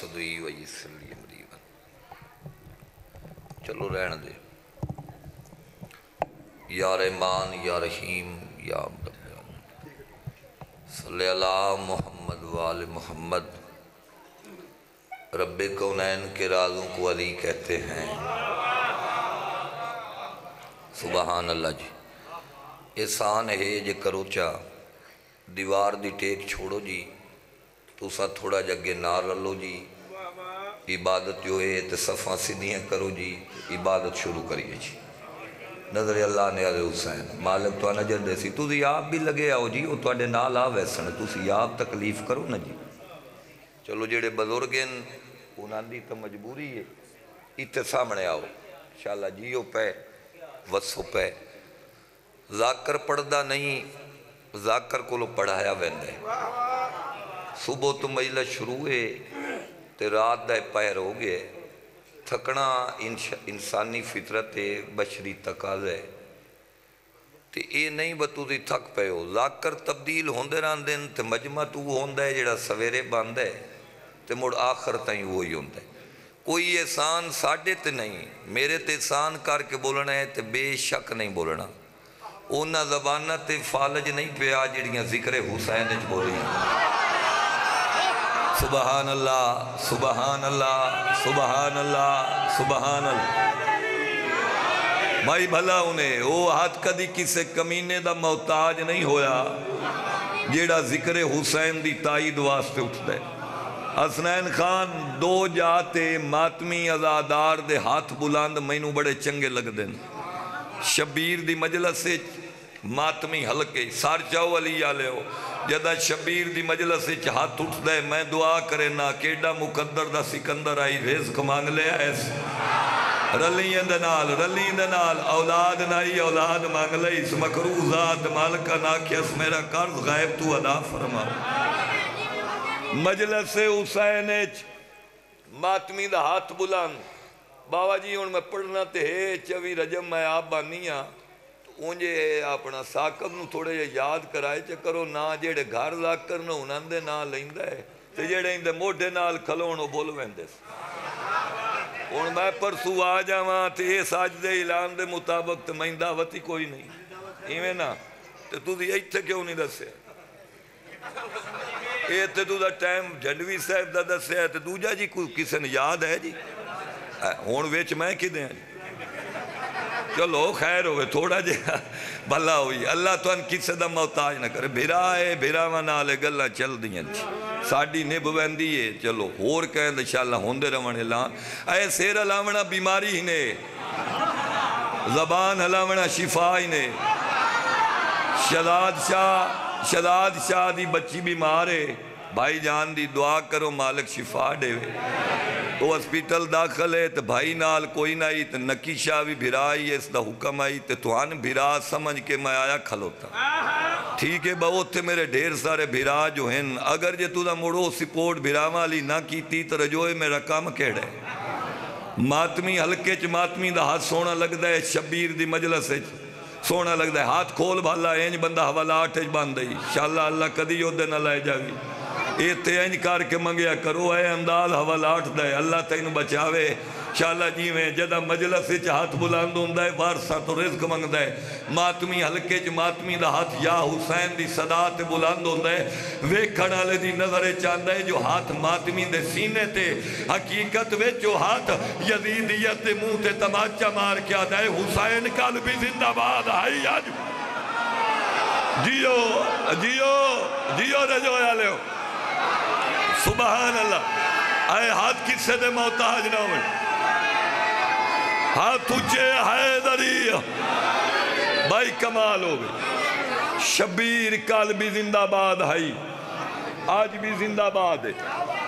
صدوی و یسلی مریبا چلو رہن دے یا رحمان یا رحیم یا رب صلی اللہ محمد وال محمد رب کونین کے رازوں کو علی کہتے ہیں سبحان اللہ جی احسان ہے جے کرو چا دیوار دی ٹیک چھوڑو جی تو سا تھوڑا جگے نار رلو جی۔ عبادت جو ہے تے صفحہ سدھیاں کرو جی عبادت شروع کریے جی۔ نظر اللہ نے علیہ حسین مالک تو نجر دے سی تو آپ بھی لگے آؤ جی وہ تو نال آ ویسن تو آپ تکلیف کرو نا جی۔ چلو جڑے بزرگ ہیں، انہاں دی تو مجبوری ہے اتنے سامنے آؤ۔ انشاءاللہ جیو پہ وسو پہ ذاکر پڑھدا نہیں، ذاکر کو لو پڑھایا ویندے صبح تو مجلس شروع ہے تے رات دے پیر ہو گئے تھکنا انسانی فطرت ہے بشری تقاض ہے تے اے نہیں بتو دی تھک پہ ہو ذاکر تبدیل ہوندے رہن دن تے مجمع تو ہوندہ ہے جڑا سویرے باندھ ہے تے مڑ آخر تائیں وہی ہوندہ ہے کوئی احسان ساڑھے تے نہیں میرے تے احسان کر کے بولنا ہے تے بے شک نہیں بولنا اونا زبانہ تے فالج نہیں پیا جڑیاں ذکر حسین اچ بولی سبحان اللہ سبحان اللہ سبحان اللہ سبحان اللہ بھائی بھلا انہیں وہ ہاتھ کدی کسے کمینے دا محتاج نہیں ہویا جیڑا ذکر حسین دی تائید واسطے اٹھ دے حسنین خان، دو جاتے ماتمی ازادار دے ہاتھ بلاند مینو بڑے چنگے لگ دیں شبیر دی مجلس سے ماتمی ہلکے سار چاہو علی آلے ہو۔ جدہ شبیر دی مجلس سے ہاتھ اٹھ دے میں دعا کرے نا کیڈا مقدر دا سکندر آئی رزق مانگ لے ایس رلین دنال رلین دنال اولاد نائی، اولاد مانگ لے اس مکروزات مالکہ ناکیس میرا قرض غائب تو ادا فرما۔ مجلس حسین اچ ماتمی دا ہاتھ بلان باوا جی ہون میں پڑھنا تے ہے، چوی رجم میں آپ بانیاں اونجے اپنا ساکب نو تھوڑے یہ یاد کرائے چے کرو نا جیڑے گھر لاک کرنا انہاں دے نا لیندہ ہے تے جیڑے اندے موڑے نال کھلونو بولو ویندے ان میں پرسو آ جاواں تے یہ ساج دے اعلان دے مطابق تے میں دعوتی کوئی نہیں ایویں نا تے تو دی ایتھے کیوں نہیں دسے اے تے تو دا ٹائم جھنڈوی صاحب دا دسے تے دوجا جی کوئی کسے نے یاد ہے جی ہون ویچ میں کی دیں جی چلو، خیر ہوئے، تھوڑا جی بھلا ہوئی۔ اللہ تو ان کسی دا محتاج نہ کرے۔ بھیرا ہے، بھیرا منالے گلہ چل دیا جی ساڑی نب ویندی ہے۔ چلو، ہور کہیں انشاءاللہ ہوندے روانے لان اے سیر علاونا بیماری ہی نے۔ زبان علاونا شفا ہی نے۔ شداد شاہ شداد شاہ دی بچی بیمار ہے۔ بھائی جان دی دعا کرو، مالک شفا دے۔ وہ اسپیٹل داخل ہے تو بھائی نال کوئی نہ آئی تو نکیشا بھی بھیرا آئی ہے اس دا حکم آئی تو توان بھیرا سمجھ کے میں آیا کھلوتا ٹھیک ہے بہت تھے میرے ڈھیر سارے بھیرا جو ہیں اگر جے تو دا مڑو سپورٹ بھیرا والی نہ کیتی تو رجوئے میرا کام کہڑے ماتمی ہلکے چ ماتمی دا ہاتھ سونا لگ دے شبیر دی مجلس ہے سونا لگ دے ہاتھ کھول بھالا اینج بندہ حوالہ آٹھ باندھ دئی شاءاللہ اللہ کدی یودے نہ لائے جاوی اے تے انج کار کے منگیا کرو اے انداز حوال آٹھ دے اللہ تینو بچاوے شاءاللہ جی میں جدہ مجلس سے چاہت بلاند ہوندہ ہے وارسا تو رزق منگ دے ماتمی حلقے چ ماتمی دا ہاتھ یا حسین دی صدا تے بلاند ہوندہ ہے وے کھڑالے دی نظر چاندہ ہے جو ہاتھ ماتمی دے سینے تے حقیقت وے جو ہاتھ یزیدیت دے منہ تے تماچہ مار کیا دے حسین کال بھی زندہ باد آئی آج جیو جیو جیو رجویا لے ہو سبحان اللہ اے ہاتھ کسے دے محتاج نہ ہوئے۔ ہاتھ اچھے حیدری بھائی کمال ہو گئے۔ شبیر کال بھی زندہ باد ہے۔ آج بھی زندہ باد ہے۔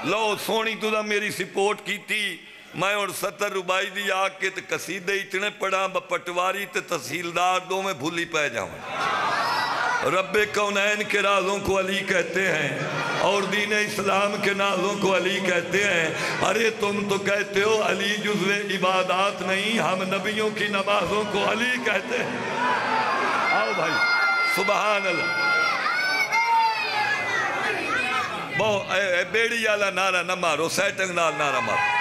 لو سونی تو دا میری سپورٹ کی تھی میں اور ستر روبائی دی آگ کے تے قصیدے اتنے پڑھا پٹواری تے تحصیلدار دو میں بھولی پہ جاؤں۔ رب کونین کے رازوں کو علی کہتے ہیں اور دین اسلام کے نازوں کو علی کہتے ہیں۔ ارے تم تو کہتے ہو علی جزو عبادات نہیں، ہم نبیوں کی نمازوں کو علی کہتے ہیں۔ آؤ بھائی، سبحان اللہ۔ بہت بیڑی والا نعرہ نہ مارو، سیٹنگ نال نعرہ مارو۔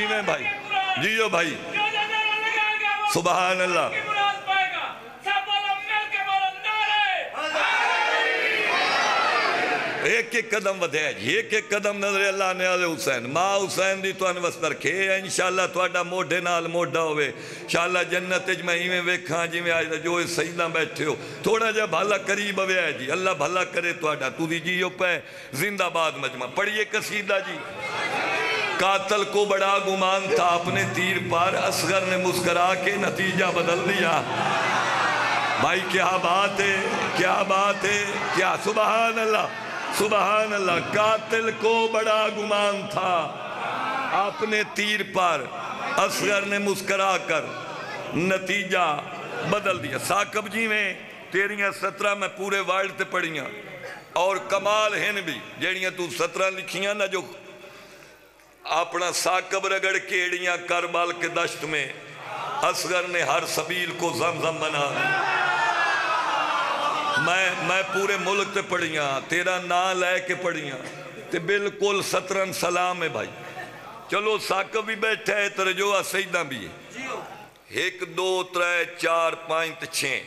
جیویں بھائی، جیو بھائی۔ سبحان اللہ ایک ایک قدم ودھیا جی ایک ایک قدم نظر اللہ نے آلے حسین۔ ماں حسین دی تو انوس رکھے انشاءاللہ تواڈا موڈے نال موڈا ہوئے۔ انشاءاللہ جنت اج میں ایویں ویکھاں جویں آج جو اس سجدہ بیٹھے ہو۔ تھوڑا جا بھلا قریب ہویا ہے جی۔ اللہ بھلا کرے تواڈا تو دی جیو پہ زندہ باد مجمع۔ پڑھیے قصیدہ جی۔ قاتل کو بڑا گمان تھا۔ اپنے تیر پر اصغر نے مسکرا کے نتیجہ بدل دیا بھائی، کیا بات ہے؟ کیا بات ہے؟ کیا؟ سبحان اللہ سبحان اللہ، قاتل کو بڑا گمان تھا۔ اپنے تیر پر اصغر نے مسکرا کر نتیجہ بدل دیا۔ ساکب جی میں تیریاں سترہ میں پورے ورلڈ تے پڑھیاں۔ اور کمال ہیں بھی، جیڑیاں تو سترہ لکھیاں نا، جو اپنا ساکب رگڑ کیڑیاں کربال کے دشت میں، اصغر نے ہر سبیل کو زمزم بنا میں میں پورے ملک تے پڑھیاں، تیرا نا لے کے پڑھیاں۔ تے بالکل سترن سلام ہے بھائی۔ چلو ساکب بھی بیٹھا ہے ترجوہ سیدہ بھی ہے۔ ایک، دو، ترے، چار، پانچ چھیں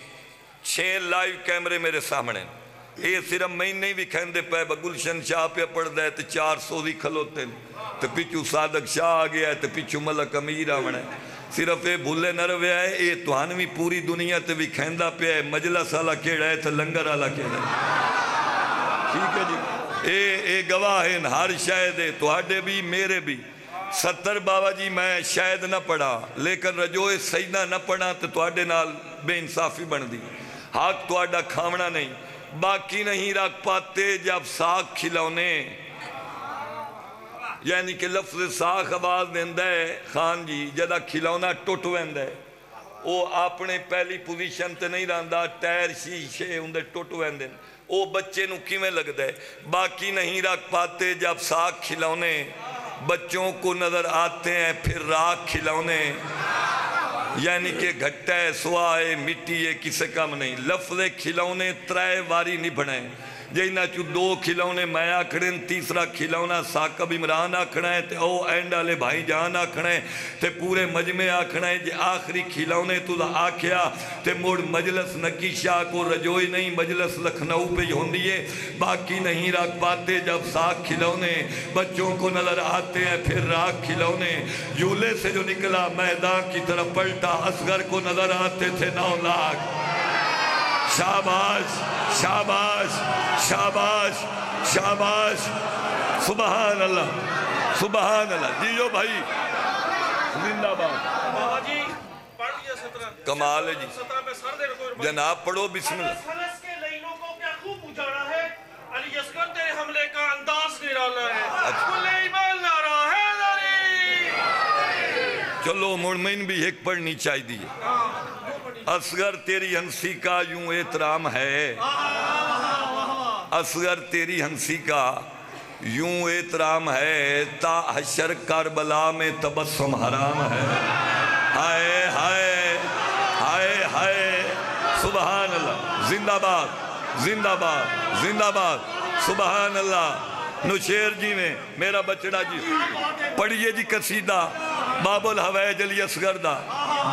چھیں لائیو کیمرے میرے سامنے۔ یہ صرف میں نہیں بھی کھیندے پہ بگلشن شاہ پہ پڑھ دے تے چار سو دی کھلوتے تے پچھو صادق شاہ آ گیا ہے، تے پچھو ملک امیر آوڑا ہے۔ صرف یہ بھولے نہ رویا ہے یہ توانوی پوری دنیا تے بھی کھیندہ پہ ہے، مجلس والا کیڑا ہے، تے لنگر والا کیڑا ہے۔ ٹھیک ہے جی۔ اے اے گواہ ہیں، ہر شاید ہے، تواڈے بھی، میرے بھی۔ ستر بابا جی میں شاید نہ پڑھا، لیکن رجوئے سجدہ نہ پڑھا تو تواڈے نال بے انصافی بن دی۔ حق تواڈا کھامنا نہیں۔ باقی نہیں رکھ پاتے جب ساکھ کھلونے۔ یعنی کہ لفظ ساکھ آواز دیندہ ہے، خان جی جدہ کھلونا ٹوٹ ویندہ ہے۔ وہ اپنے پہلی پوزیشن تے نہیں رہندا ٹائر شیشے اندر ٹوٹ ویندے وہ بچے نو کیویں لگدا ہے؟ باقی نہیں رکھ پاتے جب ساکھ کھلونے۔ بچوں کو نظر آتے ہیں، پھر راکھ کھلونے۔ یعنی کہ گھٹا ہے سوا ہے مٹی ہے کسے کم نہیں۔ لفظ کھلونے ترائے واری نہیں بڑھیں جینا چو دو کھلونے، میں آکھڑیں تیسرا کھلونا، ساکب عمران آکھڑا ہے، تے او اینڈ آلے بھائی جان آکھڑا ہے، تے پورے مجمع آکھڑا ہے، جے آخری کھلونے تو دا آکھیا، تے موڑ مجلس نکی شاہ کو رجوئی نہیں، مجلس لکھنؤ پہ ہوندی ہے، باقی نہیں رکھ پاتے جب ساکھ کھلونے، بچوں کو نظر آتے ہیں، پھر راکھ کھلونے۔ جولے سے جو نکلا میدان کی طرف پلٹا، اصغر کو نظر آتے تھے نو لاکھ۔ شاباش شاباش شاباش شاباش۔ سبحان اللہ سبحان اللہ جیو بھائی زندہ بات کمال ہے جی۔ جناب پڑھو بسم اللہ۔ سلس کے لئینوں کو کیا خوب اجاڑا ہے۔ علی یسکر تیرے حملے کا انداز نرالا ہے۔ کل ایمان نارا ہے داری چلو مرمین بھی ایک پڑھنی چاہی دیئے اصغر تیری ہنسی کا یوں احترام ہے۔ اصغر تیری ہنسی کا یوں احترام ہے۔ تا حشر کربلا میں تبسم حرام ہے۔ ہائے ہائے ہائے ہائے۔ سبحان اللہ زندہ باد زندہ باد زندہ باد۔ سبحان اللہ نشیر جی میں، میرا بچڑا جی۔ پڑھئے جی قصیدہ۔ باب الحویج علی اصغر دا۔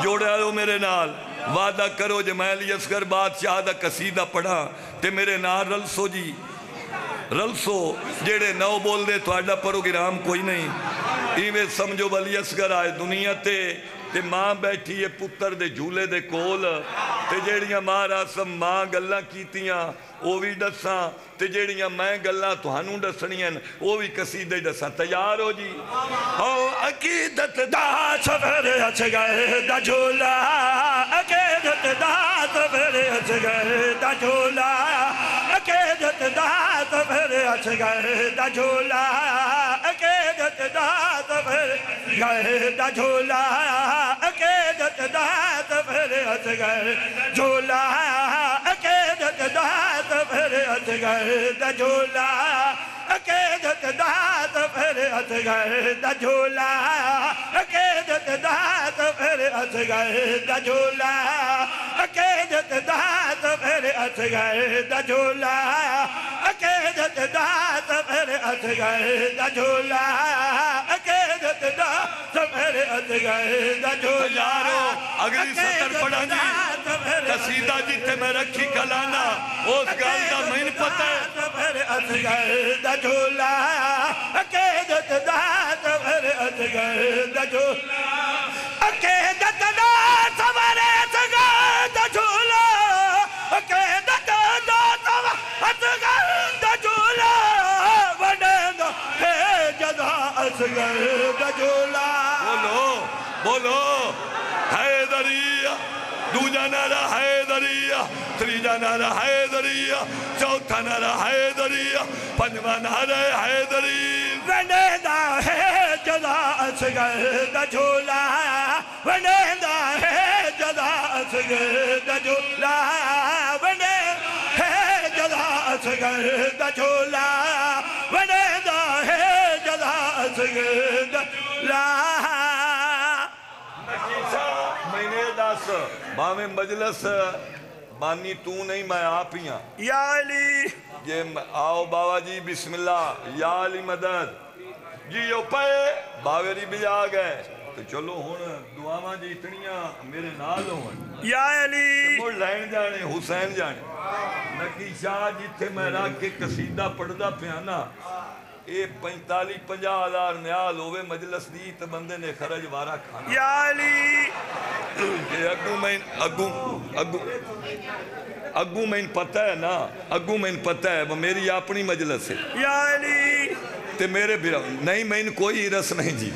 جوڑے آئے ہو میرے نال۔ وعدہ کرو جے میں علی اصغر بادشاہ دا قصیدہ پڑھا تے میرے نال رلسو جی۔ رلسو جیڑے نو بول دے تو آڈا پروگرام کوئی نہیں۔ ایوے سمجھو بلی اصغر آئے دنیا تے تے ماں بیٹھی ہے پتر دے جھولے دے کول تے جیڑیاں ماں راسم ماں گلہ کیتیاں وہ بھی ڈساں تے جیڑیاں میں گلہ تو ہنوں ڈسنیاں وہ بھی قصیدے ڈساں تیار ہو جی ہو عقیدت دا سفر اچھ گئے دا جھولا عقیدت دا سفر اچھ گئے دا جھولا عقیدت دا سفر اچھ گئے دا جھولا عقیدت دا سفر گئے دا جھولا عقیدت دا سفر اچھ گئے جھولا عقیدت دا سفر اچھ گئے دا جھولا عقیدت دات پھر اصغر دا جھولا عقیدت دات پھر اصغر دا جھولا عقیدت دات پھر اصغر دا جھولا عقیدت دات پھر اصغر دا جھولا عقیدت دات پھر اصغر دا جھولا یارو اگلی سطر پڑھا جی قصیدہ جتے میں رکھی کلانا اس گل دا مین پتہ ہے پھر اصغر دا جھولا عقیدت دات جدا اصغر دا جھولا بولو بولو حیدریہ دوجا نارا حیدریہ تریجا نارا حیدریہ چوتھا نارا حیدریہ پنجواں نارا حیدریہ ونیدا ہے جدا اصغر دا جھولا ونیدا ہے جدا اصغر دا جھولا ونے دا جھولا میں نے دس باویں مجلس بانی تو نہیں میں آپ ہی ہاں یا علی یہ آؤ بابا جی بسم اللہ یا علی مدد جی یو پے باویری بھی آ گئے تو چلو ہن دعاواں جی اتنیاں میرے نال ہون۔ یا علی مڑ لین جانے حسین جانے نکی شاہ جتھے میں رکھ کے قصیدہ پڑھدا پیا نا۔ اے پینتالی پنجا ہزار نیال ہوئے مجلس دی تو بندے نے خرج وارا کھانا یا علی اے اگو میں اگو اگو اگو میں پتہ ہے نا اگو میں پتہ ہے وہ میری اپنی مجلس ہے یا علی تے میرے بھرا نہیں میں کوئی رس نہیں جی۔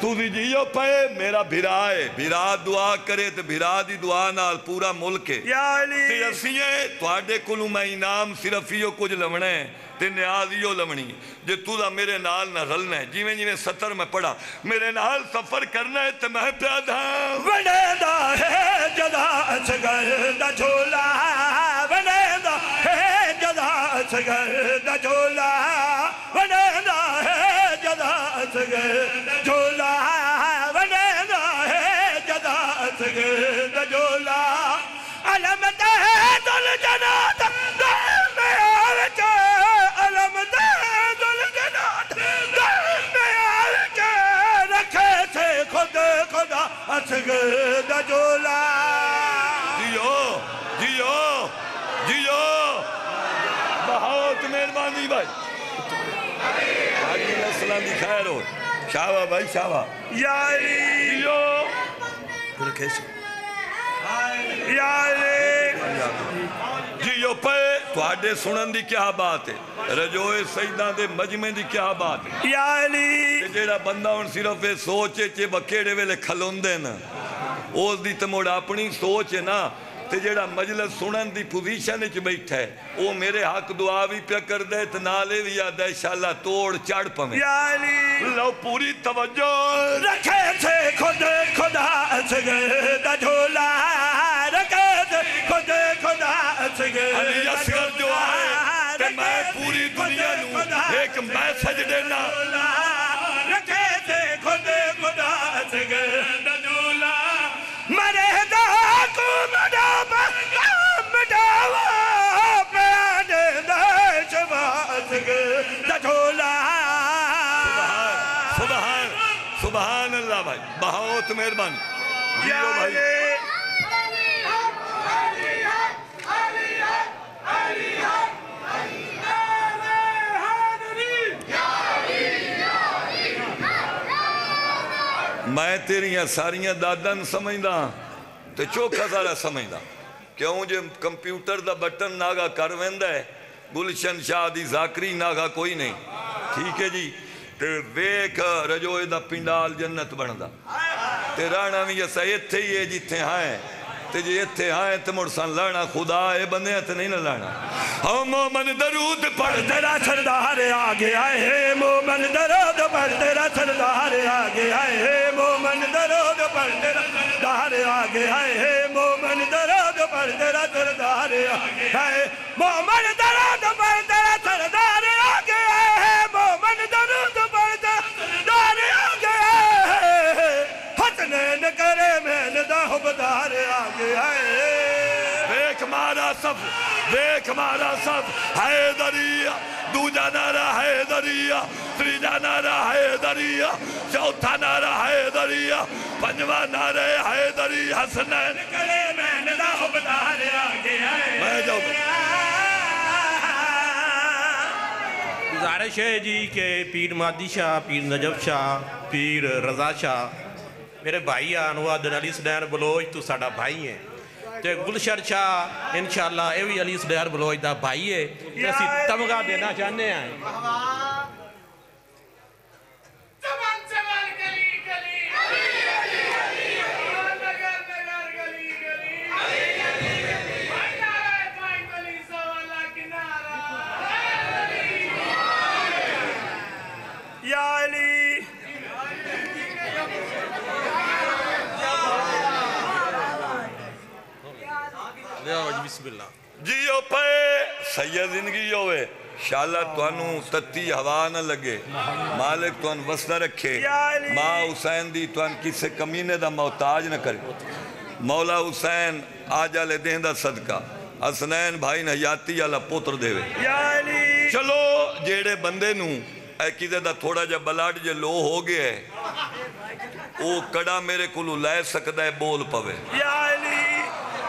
تو دی جیو پے میرا بھرا ہے۔ بھرا دعا کرے تے بھرا دی دعا نال پورا ملک ہے۔ یا علی۔ تے اسیے تواڈے کولوں میں انعام صرف ایو کچھ لونا ہے تے نیاز ایو لونی جے تو دا میرے نال نہ رلنا ہے۔ جویں جویں ستر میں پڑھا میرے نال سفر کرنا ہے تے میں پیا دھاں ونیدا ہے جدا اصغر دا جھولا۔ ونیدا ہے جدا اصغر دا جدا اصغر دا جھولا ونیدا ہے جدا اصغر دا جھولا علم تے نسلہ دی خیر ہو شاہوہ بھائی شاہوہ یا علی جیو یا علی جیو پے تواڈے سنن دی کیا بات ہے رجوئے سیدہ دے مجمع دی کیا بات ہے یا علی تے جیڑا بندہ ہن صرف سوچے چے بکیڑے ویلے کھلوندے نا اس دی تے موڑ اپنی سوچ ہے نا تے جیڑا مجلس سنن دی پوزیشن وچ بیٹھا ہے او میرے حق دعا بھی پیا کر دے تے نالے بھی یاد ہے انشاءاللہ توڑ چڑھ پویں یا علی لو پوری توجہ رکھے تھے خود خدا اصغر دا جھولا مہربانی میں تیریاں ساریاں داداں سمجھدا تے چوکھا سارا سمجھدا کیوں جے کمپیوٹر دا بٹن ناگا کر ویندا ہے گلشن شاہ دی ذاکری ناگا کوئی نہیں ٹھیک ہے جی تے ویکھ رجوئے دا پنڈال جنت بندا تے رانا بھی اسا ایتھے ہی ہے جتھے ہائیں تے جی ایتھے ہائیں تے مڑ سن لانا خدا اے بندے تے نہیں نہ لانا ہم ہاں، مومن درود پڑھ تیرا سردار آگے آئے ہے مومن درود پر تیرا سردار آگے آئے ہے مومن درود پر تیرا سردار آگے آئے ہے مومن درود پر تیرا سردار آگے آئے مومن درود دیکھ مارا سب حیدریہ دوجا نعرہ حیدریہ تریجا نعرہ حیدریہ چوتھا نعرہ حیدریہ پنجواں نعرہ حیدری حسنین۔ کرے میں نہ بدار آگے آئے۔ میں جاؤں۔ گزارش ہے جی کہ پیر مادی شاہ پیر نجف شاہ پیر رضا شاہ میرے بھائی انوا دن علی سدین بلوچ تو ساڈا بھائی ہے تے گلشر شاہ انشاءاللہ ایوی علی سدین بلوچ دا بھائی ہے اسی تمغہ دینا چاہنے ہیں ہوئے شاءاللہ توانو تتی ہوا نہ لگے۔ مالک توان وسنہ رکھے۔ ماں حسین دی توان کسے کمینے دا محتاج نہ کرے۔ مولا حسین آجا لے دیں دا صدقہ۔ حسنین بھائی نحیاتی اللہ پوتر دے وے۔ چلو جیڑے بندے نو اے کدے دا تھوڑا جا بلاڈ جے لو ہو گیا ہے، او کڑا میرے کلو لائے سکتا ہے بول پوے۔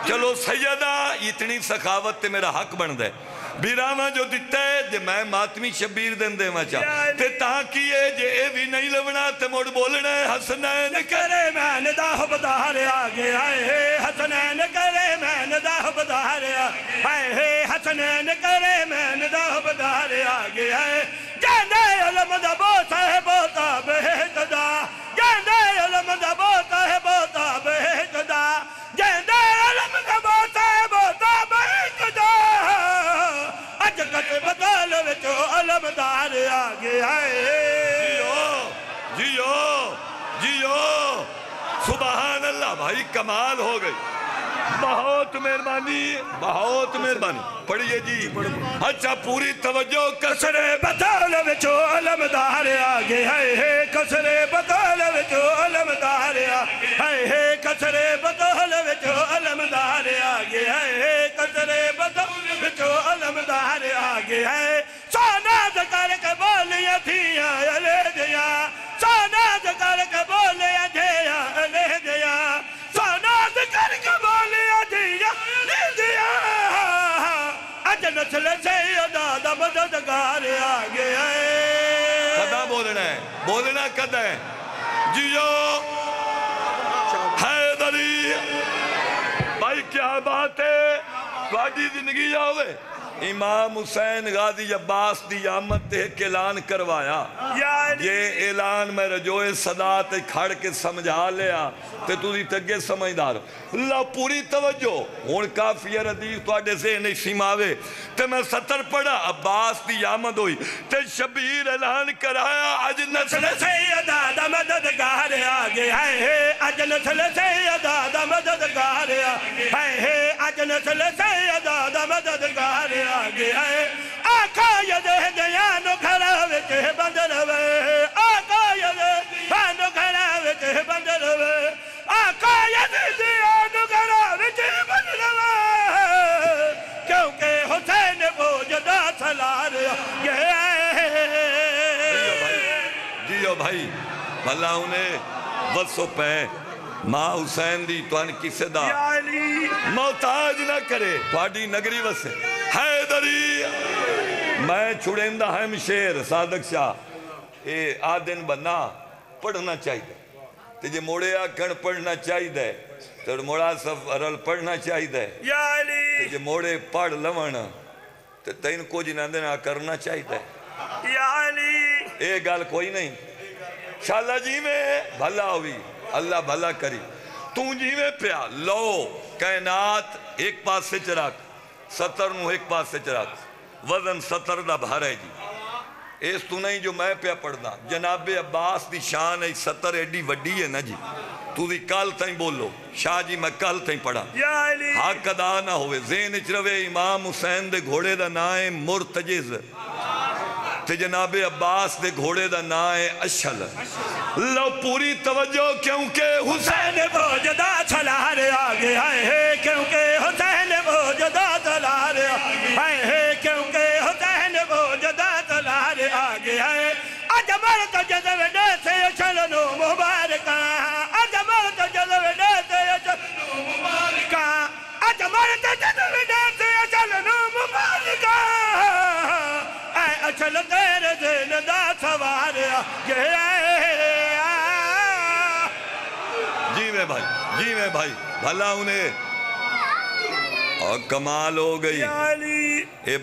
چلو سیدہ، اتنی سخاوت تے میرا حق بن دے بیراما جو دیتا ہے جے میں ماتمی شبیر دن دے مچا تے تاں کیے جے اے بھی نہیں لبنا تے موڑ بولنا ہے حسنین کرے میں دا بدار آگے آئے حسنین کرے میں دا بدار آئے حسنین کرے میں دا بدار آگے آئے۔ جاندے علم دا بوتا بہت مہربانی بہت مہربانی پڑھئے جی اچھا پوری توجہ کسر کسرے بدل وچو علم دار آگے ہے ہے کسرے بدل وچو علم دار ہے ہے کسرے بدل وچو علم دار آگے ہے ہے کسرے بدل وچو علم دار آگے ہے مددگار آگے آئے کدا بولنا ہے بولنا کدا ہے جیو حیدری تواڈی زندگی جا آوے۔ امام حسین غازی عباس دی آمد تے ایک اعلان کروایا۔ یہ اعلان میں رجوئے صدا تے کھڑ کے سمجھا لیا تے تو دی تگے سمجھدار۔ اللہ پوری توجہ۔ ہون کافی ردیف تو آڈے سے نہیں سیماوے تے میں ستر پڑھا، عباس دی آمد ہوئی۔ تے شبیر اعلان کرایا آج نسل نسل سیدہ مددگار آگے آئے ہے۔ اج نسل سیدہ دا مددگار آئے ہے۔ اج نسل سیدہ دا مددگار آگے آئے آقا یدہ دیانو کھڑا وچے بندر وے آقا یدہ دیانو کھڑا وچے بندر وے آقا یدہ دیانو کھڑا وچے بندر وے کیونکہ حسین وہ جدا سلار یہ جیو بھائی، بھلا انہیں وصو پہ ماں حسین دی توان کسے دا؟ یا علی! محتاج نہ کرے تھوڑی نگری وسے حیدری میں چھڑیندہ ہم شیر صادق شاہ اے آدن بنا پڑھنا چاہیے تجھے موڑے آکھن پڑھنا چاہیے تو موڑا سف ارل پڑھنا چاہیے یا علی تجھے موڑے پڑھ لون تو تین کو جنہ دینا کرنا چاہیے یا علی اے گال کوئی نہیں شاءاللہ جی میں بھلا ہوئی اللہ بھلا کری تو جی میں پیا لو کائنات ایک پاس سے چراک ستر نو ایک پاس سے چراک وزن ستر دا بھر ہے جی۔ اس تو نہیں جو میں پیا پڑھنا۔ جناب عباس دی شان ہے ستر ایڈی وڈی ہے نا جی۔ تو دی کل تائیں بولو۔ شاہ جی میں کل تائیں پڑھا۔ حق ادا نہ ہوئے۔ زین اچروے امام حسین دے گھوڑے دا نائے مرتجز۔ تے جناب عباس دے گھوڑے دا نائے اشل لو پوری توجہ کیونکہ حسین حسین اجمل تو جذب سے چلنو مبارکہ اجمل تو جذب سے چلنو مبارکہ اجمل تو جذب سے چلنو مبارکہ اے اچھل تیرے دل دا سوار آگے ہے جی میں بھائی جی میں بھائی بھلا انہیں اور کمال ہو گئی علی اے